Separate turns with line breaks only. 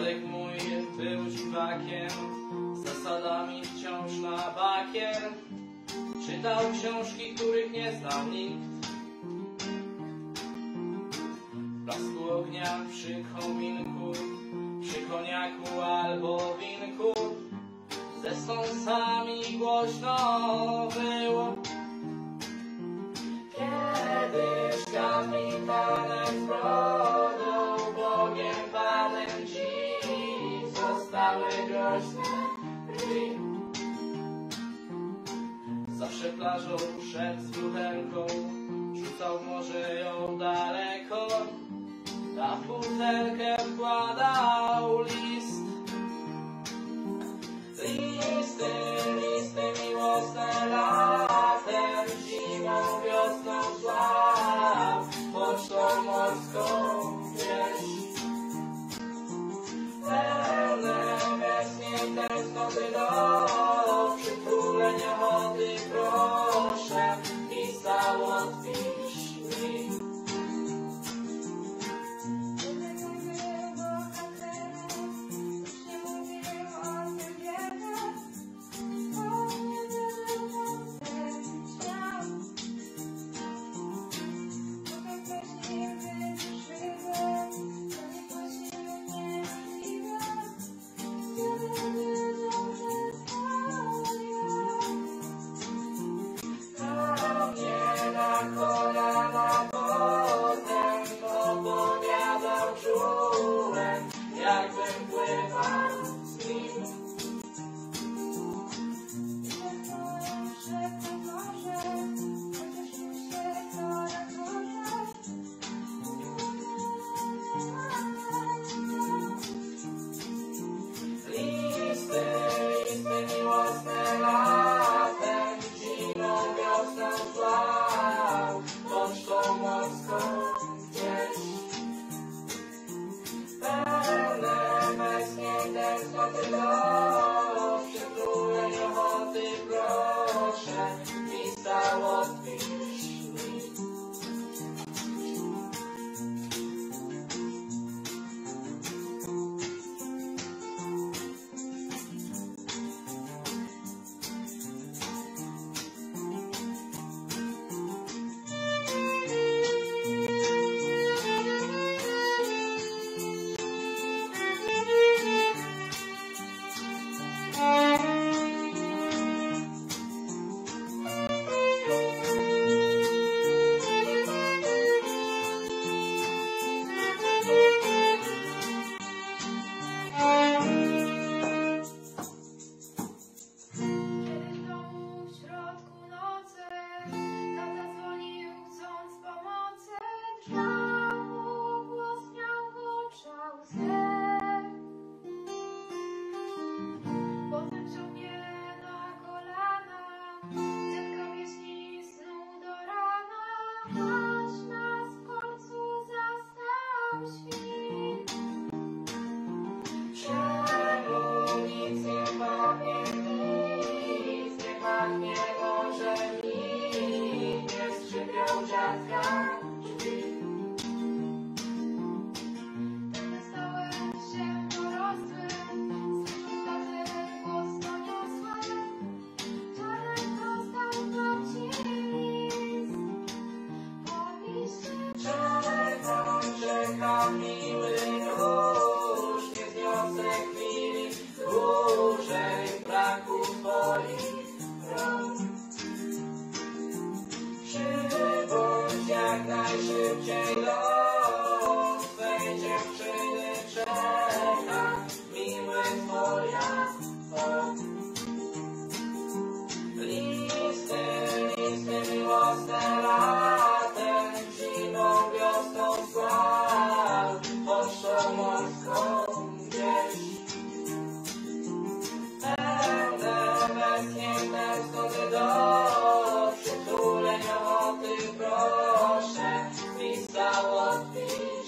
Dziadek mój był dziwakiem, z zasadami wciąż na bakier. Czytał książki, których nie znał nikt. W blasku ognia przy kominku, przy koniaku albo winku, ze sami głośno wy Zawsze plażą przed studenką Rzucał może ją daleko. A w butelkę wkładał biegniemy zgody do przytulenia proszę i załatwić.